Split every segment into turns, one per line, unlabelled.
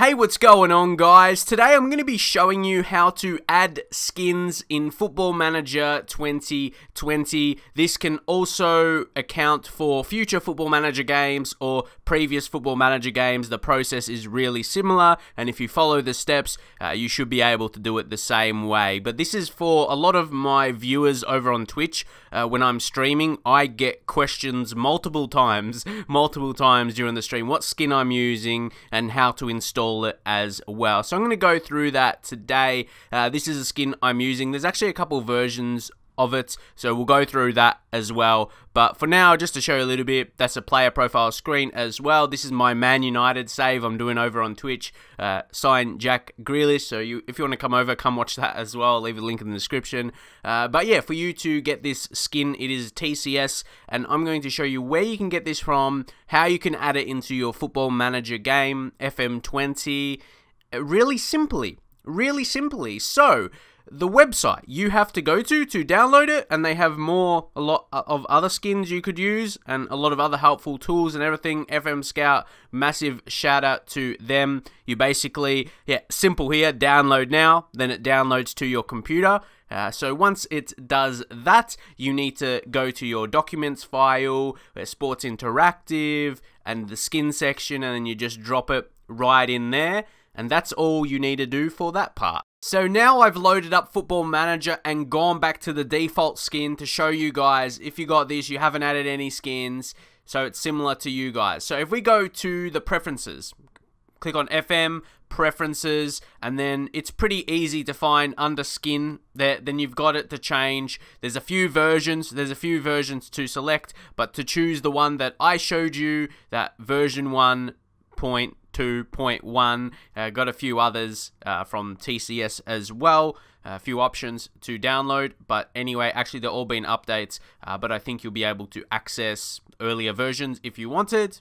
Hey, what's going on guys? Today I'm going to be showing you how to add skins in Football Manager 2020. This can also account for future Football Manager games or previous Football Manager games. The process is really similar and if you follow the steps, uh, you should be able to do it the same way. But this is for a lot of my viewers over on Twitch. Uh, when I'm streaming, I get questions multiple times, multiple times during the stream, what skin I'm using and how to install as well. So I'm going to go through that today. Uh, this is a skin I'm using. There's actually a couple versions of it. So we'll go through that as well. But for now, just to show you a little bit, that's a player profile screen as well. This is my Man United save I'm doing over on Twitch. Uh, sign Jack Grealish. So you, if you want to come over, come watch that as well. I'll leave a link in the description. Uh, but yeah, for you to get this skin, it is TCS. And I'm going to show you where you can get this from, how you can add it into your Football Manager game, FM20, really simply. Really simply. So, the website. You have to go to to download it and they have more a lot of other skins you could use and a lot of other helpful tools and everything. Fm scout massive shout out to them. You basically yeah simple here download now then it downloads to your computer. Uh, so once it does that you need to go to your documents file uh, sports interactive and the skin section and then you just drop it right in there and that's all you need to do for that part. So now I've loaded up Football Manager and gone back to the default skin to show you guys if you got this, you haven't added any skins, so it's similar to you guys. So if we go to the preferences, click on FM, preferences, and then it's pretty easy to find under skin. There, then you've got it to change. There's a few versions. There's a few versions to select, but to choose the one that I showed you, that version one point 2.1. Uh, got a few others uh, from TCS as well. A few options to download, but anyway, actually, they're all been updates. Uh, but I think you'll be able to access earlier versions if you wanted.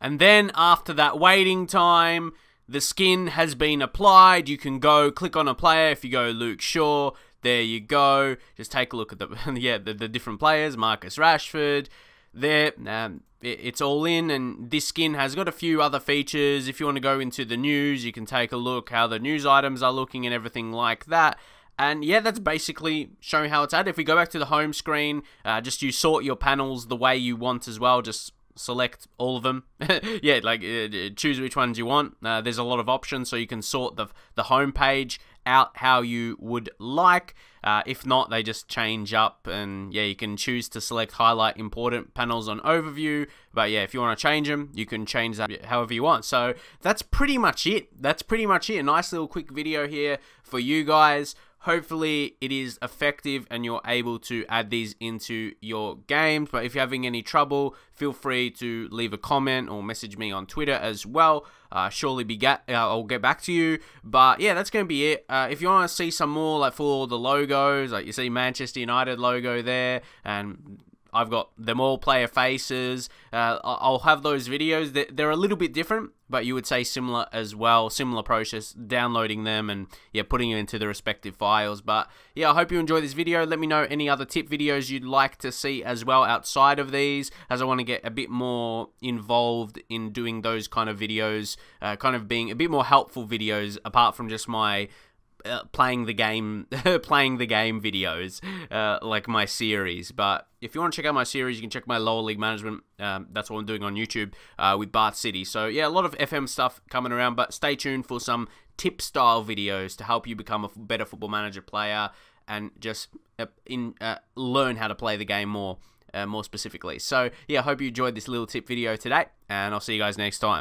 And then after that waiting time, the skin has been applied. You can go click on a player. If you go Luke Shaw, there you go. Just take a look at the yeah the, the different players. Marcus Rashford there. Um, it's all in and this skin has got a few other features. If you want to go into the news you can take a look how the news items are looking and everything like that. And yeah that's basically showing how it's at if we go back to the home screen uh, just you sort your panels the way you want as well. Just select all of them. Yeah like uh, choose which ones you want. Uh, there's a lot of options so you can sort the the home page out how you would like. Uh, if not, they just change up, and yeah, you can choose to select highlight important panels on overview. But yeah, if you want to change them, you can change that however you want. So that's pretty much it. That's pretty much it. A nice little quick video here for you guys. Hopefully it is effective and you're able to add these into your games. But if you're having any trouble, feel free to leave a comment or message me on Twitter as well. Uh, surely be get, uh, I'll get back to you. But yeah, that's going to be it. Uh, if you want to see some more like for the logos, like you see Manchester United logo there and I've got them all player faces. Uh, I'll have those videos. They're a little bit different, but you would say similar as well. Similar process, downloading them and yeah, putting them into the respective files. But yeah, I hope you enjoy this video. Let me know any other tip videos you'd like to see as well outside of these, as I want to get a bit more involved in doing those kind of videos, uh, kind of being a bit more helpful videos apart from just my uh, playing the game playing the game videos uh, like my series. But if you want to check out my series you can check my lower league management um, that's what i'm doing on youtube uh, with bath city. So yeah a lot of fm stuff coming around but stay tuned for some tip style videos to help you become a better football manager player and just uh, in uh, learn how to play the game more more specifically. So yeah i hope you enjoyed this little tip video today and i'll see you guys next time